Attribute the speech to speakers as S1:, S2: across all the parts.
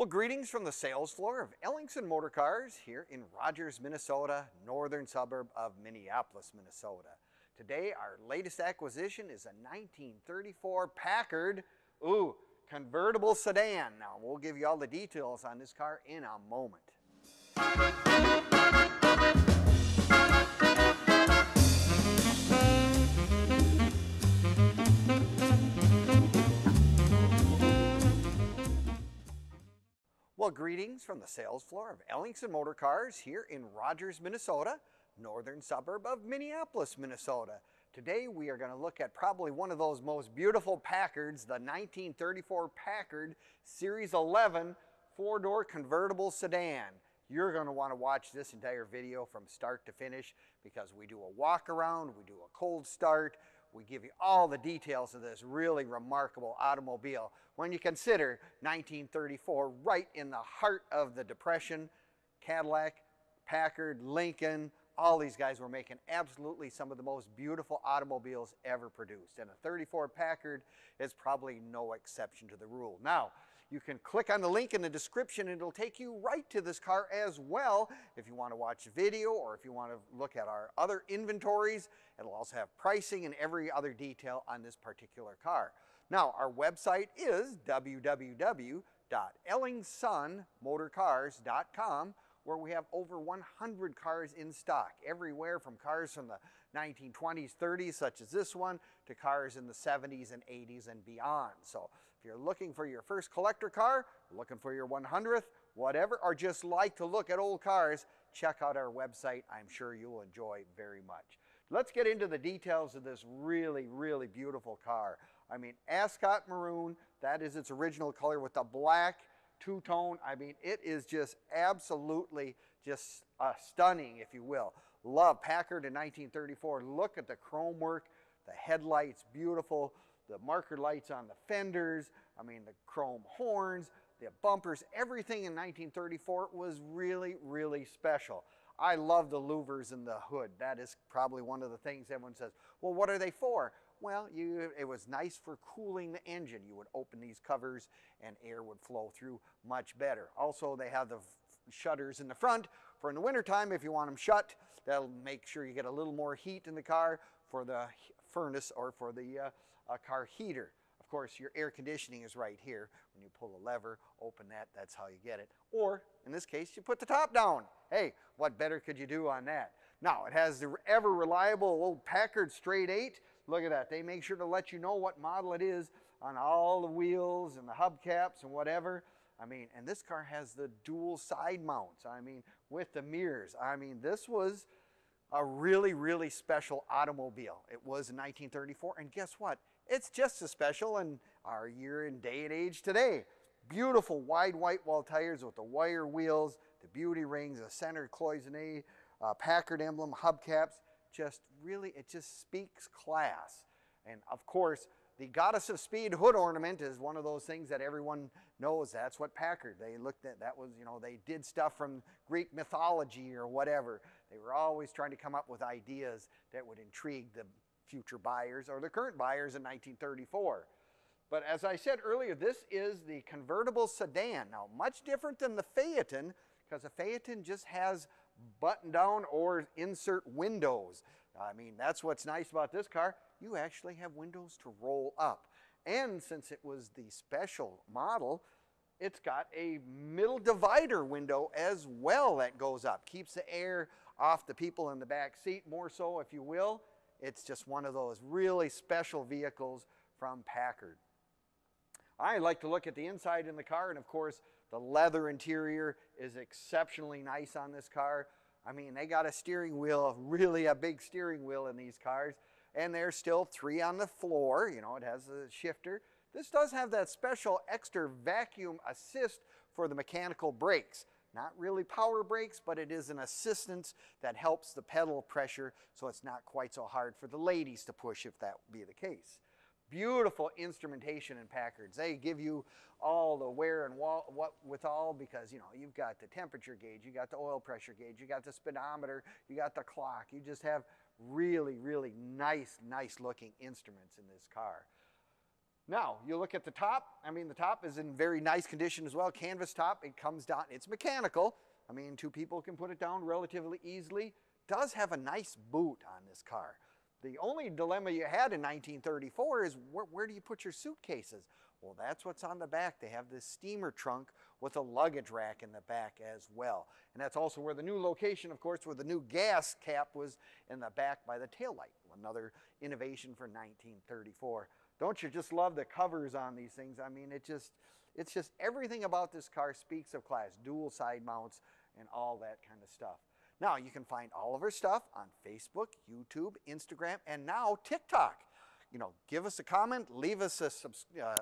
S1: Well, greetings from the sales floor of Ellingson Motor Cars here in Rogers, Minnesota, northern suburb of Minneapolis, Minnesota. Today, our latest acquisition is a 1934 Packard, ooh, convertible sedan. Now, we'll give you all the details on this car in a moment. Greetings from the sales floor of Ellingson Motor Cars here in Rogers, Minnesota, northern suburb of Minneapolis, Minnesota. Today we are going to look at probably one of those most beautiful Packards, the 1934 Packard Series 11 four-door convertible sedan. You're going to want to watch this entire video from start to finish because we do a walk around, we do a cold start, we give you all the details of this really remarkable automobile. When you consider 1934, right in the heart of the Depression, Cadillac, Packard, Lincoln, all these guys were making absolutely some of the most beautiful automobiles ever produced. And a 34 Packard is probably no exception to the rule. Now, you can click on the link in the description and it'll take you right to this car as well if you want to watch video or if you want to look at our other inventories. It'll also have pricing and every other detail on this particular car. Now, our website is www.ellingsonmotorcars.com where we have over 100 cars in stock, everywhere from cars from the 1920s, 30s, such as this one, to cars in the 70s and 80s and beyond. So if you're looking for your first collector car, looking for your 100th, whatever, or just like to look at old cars, check out our website. I'm sure you'll enjoy very much. Let's get into the details of this really, really beautiful car. I mean, Ascot Maroon, that is its original color with the black two-tone. I mean, it is just absolutely just uh, stunning, if you will. Love Packard in 1934. Look at the chrome work, the headlights, beautiful the marker lights on the fenders, I mean the chrome horns, the bumpers, everything in 1934 was really, really special. I love the louvers in the hood. That is probably one of the things everyone says, well, what are they for? Well, you, it was nice for cooling the engine. You would open these covers and air would flow through much better. Also, they have the shutters in the front for in the wintertime if you want them shut. That'll make sure you get a little more heat in the car for the furnace or for the uh, a car heater. Of course, your air conditioning is right here. When you pull the lever, open that, that's how you get it. Or, in this case, you put the top down. Hey, what better could you do on that? Now, it has the ever reliable old Packard Straight 8. Look at that. They make sure to let you know what model it is on all the wheels and the hubcaps and whatever. I mean, and this car has the dual side mounts. I mean, with the mirrors. I mean, this was a really, really special automobile. It was in 1934, and guess what? It's just as special in our year and day and age today. Beautiful wide white wall tires with the wire wheels, the beauty rings, the center cloisonne, uh, Packard emblem, hubcaps. Just really, it just speaks class. And of course, the Goddess of Speed hood ornament is one of those things that everyone knows. That's what Packard, they looked at, that was, you know, they did stuff from Greek mythology or whatever. They were always trying to come up with ideas that would intrigue the future buyers or the current buyers in 1934. But as I said earlier, this is the convertible sedan. Now, much different than the Phaeton, because the Phaeton just has button down or insert windows. I mean, that's what's nice about this car. You actually have windows to roll up. And since it was the special model, it's got a middle divider window as well that goes up. Keeps the air off the people in the back seat more so, if you will. It's just one of those really special vehicles from Packard. I like to look at the inside in the car, and of course, the leather interior is exceptionally nice on this car. I mean, they got a steering wheel, really a big steering wheel in these cars, and there's still three on the floor. You know, it has a shifter. This does have that special extra vacuum assist for the mechanical brakes. Not really power brakes, but it is an assistance that helps the pedal pressure so it's not quite so hard for the ladies to push if that be the case. Beautiful instrumentation in Packards. They give you all the wear and what with all because you know you've got the temperature gauge, you got the oil pressure gauge, you got the speedometer, you got the clock. You just have really, really nice, nice looking instruments in this car. Now, you look at the top. I mean, the top is in very nice condition as well. Canvas top, it comes down. It's mechanical. I mean, two people can put it down relatively easily. Does have a nice boot on this car. The only dilemma you had in 1934 is where, where, do you put your suitcases? Well, that's what's on the back. They have this steamer trunk with a luggage rack in the back as well. And that's also where the new location, of course, where the new gas cap was in the back by the taillight. Another innovation for 1934. Don't you just love the covers on these things? I mean, it just, it's just everything about this car speaks of class. Dual side mounts and all that kind of stuff. Now, you can find all of our stuff on Facebook, YouTube, Instagram, and now TikTok. You know, give us a comment, leave us a, uh,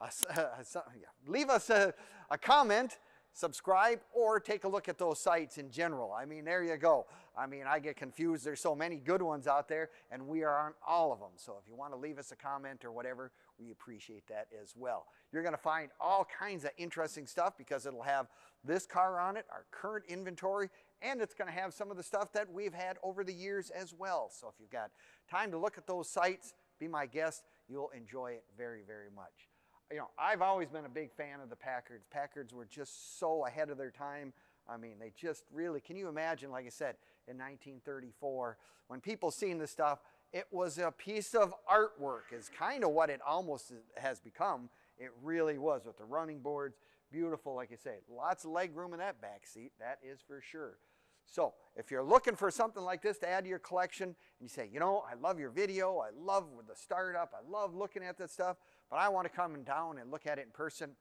S1: a, a, a leave us a comment, subscribe, or take a look at those sites in general. I mean, there you go. I mean, I get confused. There's so many good ones out there, and we are on all of them. So if you want to leave us a comment or whatever, we appreciate that as well. You're going to find all kinds of interesting stuff because it'll have this car on it, our current inventory, and it's going to have some of the stuff that we've had over the years as well. So if you've got time to look at those sites, be my guest. You'll enjoy it very, very much. You know, I've always been a big fan of the Packards. Packards were just so ahead of their time. I mean, they just really, can you imagine, like I said, in 1934, when people seen this stuff, it was a piece of artwork is kind of what it almost has become. It really was with the running boards, beautiful, like I say, lots of leg room in that back seat, that is for sure. So if you're looking for something like this to add to your collection, and you say, you know, I love your video, I love the startup, I love looking at this stuff, but I want to come down and look at it in person,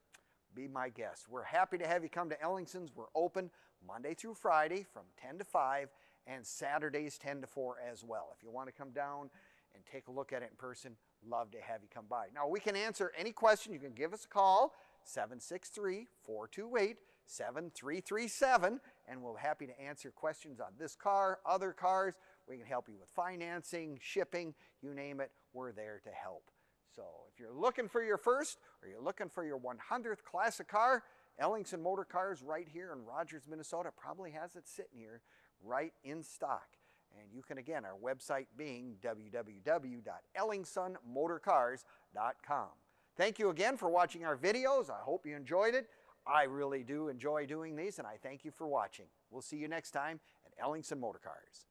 S1: be my guest. We're happy to have you come to Ellingson's. We're open Monday through Friday from 10 to 5 and Saturdays 10 to 4 as well. If you want to come down and take a look at it in person, love to have you come by. Now, we can answer any question. You can give us a call, 763 428 7337, and we're happy to answer questions on this car, other cars. We can help you with financing, shipping, you name it, we're there to help. So if you're looking for your first or you're looking for your 100th classic car, Ellingson Motor Cars right here in Rogers, Minnesota probably has it sitting here right in stock. And you can, again, our website being www.ellingsonmotorcars.com. Thank you again for watching our videos. I hope you enjoyed it. I really do enjoy doing these, and I thank you for watching. We'll see you next time at Ellingson Motor Cars.